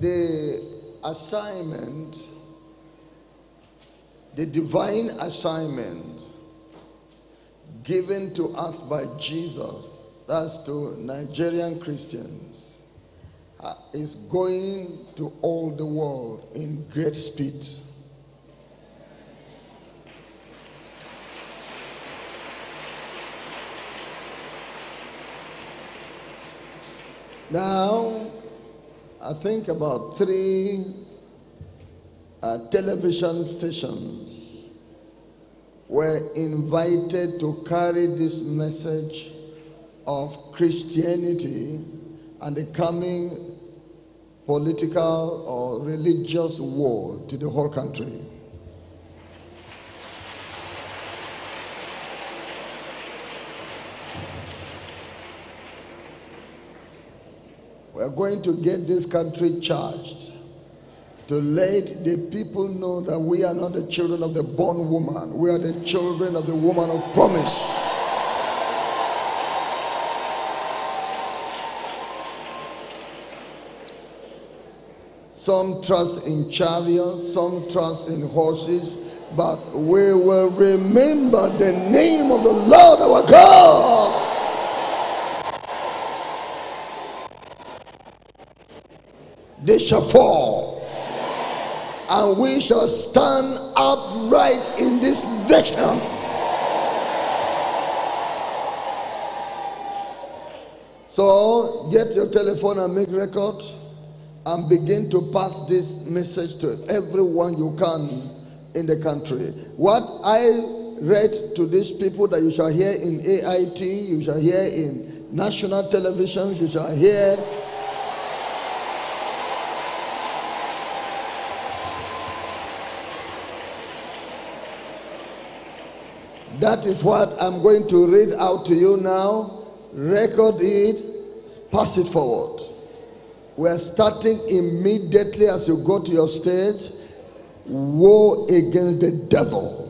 the assignment, the divine assignment given to us by Jesus, that's to Nigerian Christians, uh, is going to all the world in great speed. Now, I think about three uh, television stations were invited to carry this message of Christianity and the coming political or religious war to the whole country. We're going to get this country charged to let the people know that we are not the children of the born woman, we are the children of the woman of promise. Some trust in chariots, some trust in horses, but we will remember the name of the Lord our God. They shall fall. And we shall stand upright in this nation. So get your telephone and make record and begin to pass this message to everyone you can in the country. What I read to these people that you shall hear in AIT, you shall hear in national televisions, you shall hear That is what I'm going to read out to you now. Record it, pass it forward. We're starting immediately as you go to your stage. War against the devil.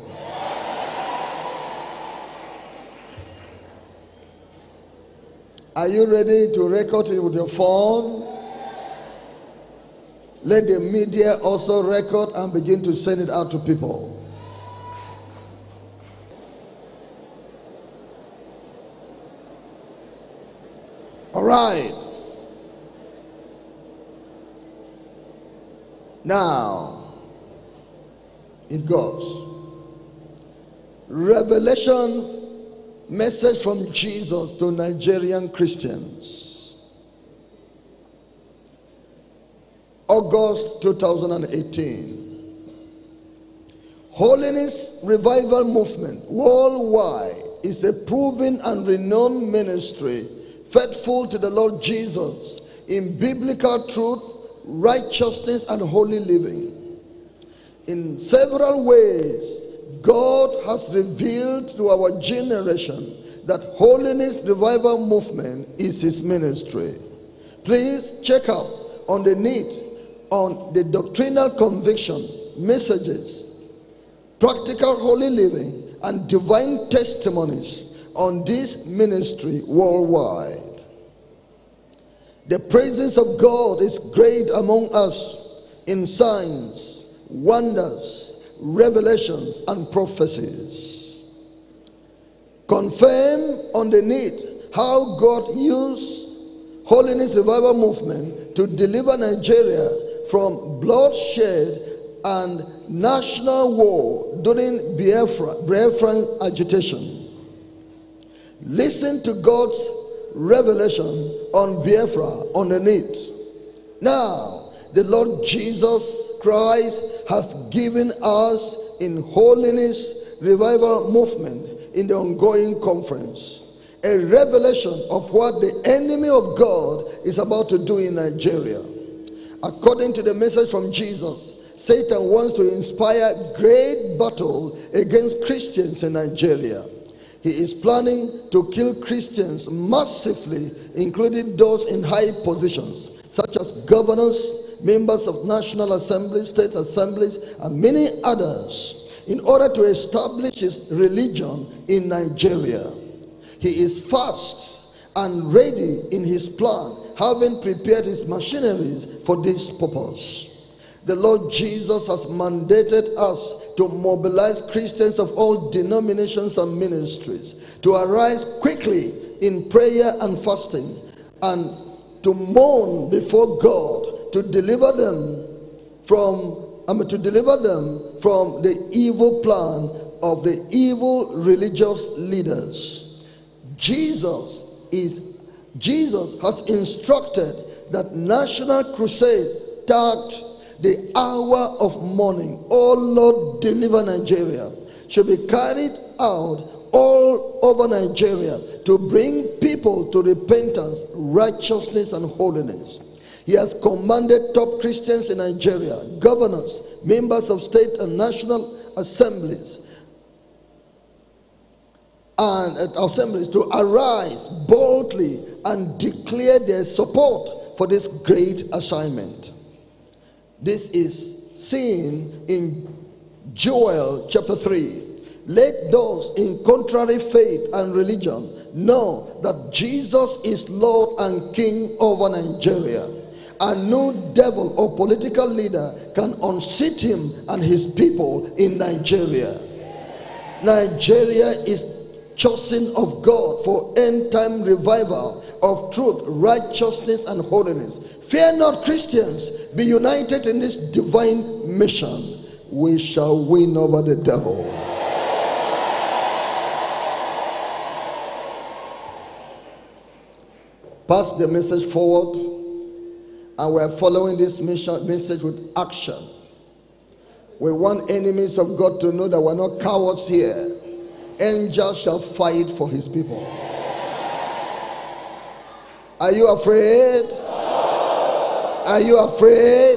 Are you ready to record it with your phone? Let the media also record and begin to send it out to people. All right. Now, it goes. Revelation message from Jesus to Nigerian Christians. August 2018. Holiness Revival Movement worldwide is a proven and renowned ministry faithful to the Lord Jesus in biblical truth, righteousness, and holy living. In several ways, God has revealed to our generation that Holiness Revival Movement is His ministry. Please check out on the need on the doctrinal conviction, messages, practical holy living, and divine testimonies on this ministry worldwide. The presence of God is great among us in signs, wonders, revelations, and prophecies. Confirm on the need how God used Holiness Revival Movement to deliver Nigeria from bloodshed and national war during Biafra, Biafran agitation. Listen to God's revelation on Biafra on the need. Now, the Lord Jesus Christ has given us in holiness revival movement in the ongoing conference a revelation of what the enemy of God is about to do in Nigeria. According to the message from Jesus, Satan wants to inspire great battle against Christians in Nigeria. He is planning to kill Christians massively, including those in high positions, such as governors, members of national assemblies, state assemblies, and many others, in order to establish his religion in Nigeria. He is fast and ready in his plan, having prepared his machineries for this purpose. The Lord Jesus has mandated us to mobilize Christians of all denominations and ministries to arise quickly in prayer and fasting and to mourn before God to deliver them from I mean, to deliver them from the evil plan of the evil religious leaders. Jesus is Jesus has instructed that national crusade tagged the hour of mourning, oh Lord, deliver Nigeria, should be carried out all over Nigeria to bring people to repentance, righteousness, and holiness. He has commanded top Christians in Nigeria, governors, members of state and national assemblies, and uh, assemblies to arise boldly and declare their support for this great assignment. This is seen in Joel chapter 3. Let those in contrary faith and religion know that Jesus is Lord and King over Nigeria. And no devil or political leader can unseat him and his people in Nigeria. Nigeria is chosen of God for end time revival of truth, righteousness, and holiness. Fear not, Christians, be united in this divine mission. We shall win over the devil. Pass the message forward, and we're following this mission, message with action. We want enemies of God to know that we're not cowards here. Angels shall fight for his people. Are you afraid? Are you afraid?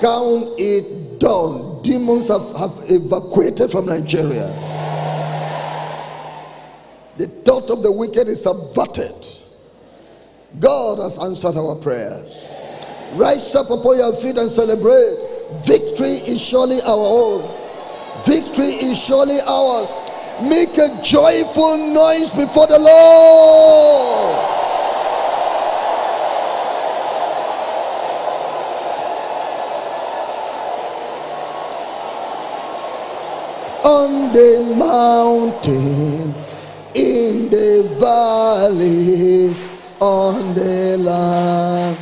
Count it done. Demons have, have evacuated from Nigeria. The thought of the wicked is averted. God has answered our prayers. Rise up upon your feet and celebrate. Victory is surely our own. Victory is surely ours. Make a joyful noise before the Lord. On the mountain, in the valley, on the land,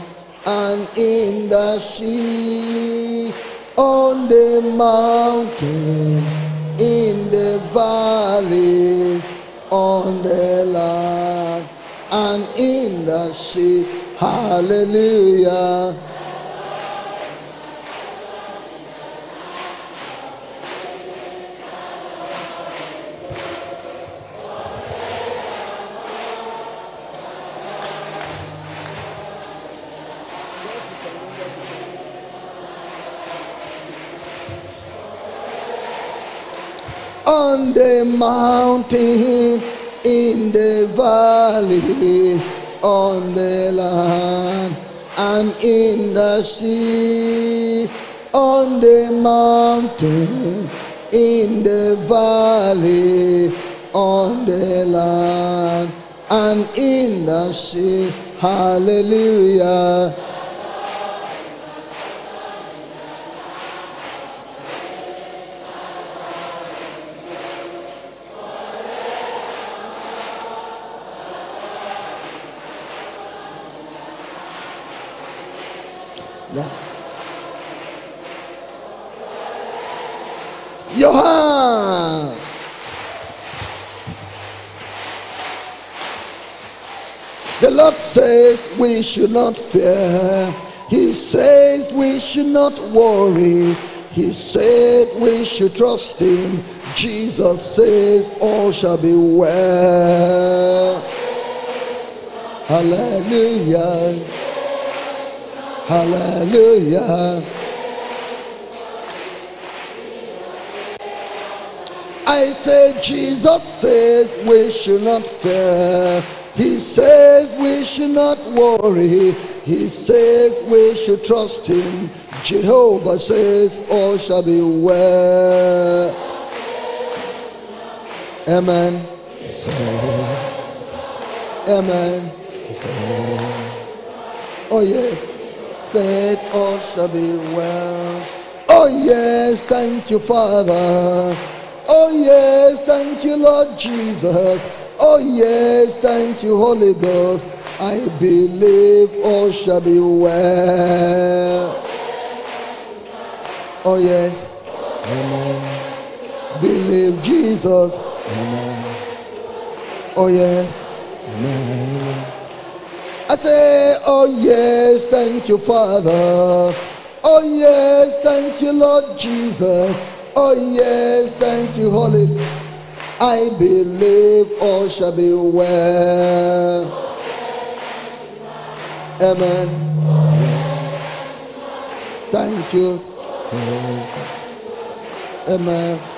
and in the sea, on the mountain in the valley, on the land, and in the sea. Hallelujah. On the mountain, in the valley, on the land, and in the sea, on the mountain, in the valley, on the land, and in the sea. Hallelujah. Lord says we should not fear. He says we should not worry. He said we should trust him. Jesus says all shall be well. Hallelujah. Hallelujah. I say Jesus says we should not fear. He says we should not worry. He says we should trust him. Jehovah says all shall be well. Amen. Amen. Oh yes. Said all shall be well. Oh, yes, thank you, Father. Oh, yes, thank you, Lord Jesus. Oh, yes, thank you, Holy Ghost. I believe all shall be well. Oh, yes. Amen. Believe Jesus. Amen. Oh, yes. Amen. I say, Oh, yes, thank you, Father. Oh, yes, thank you, Lord Jesus. Oh, yes, thank you, Holy. I believe all shall be well. Amen. Thank you. Amen.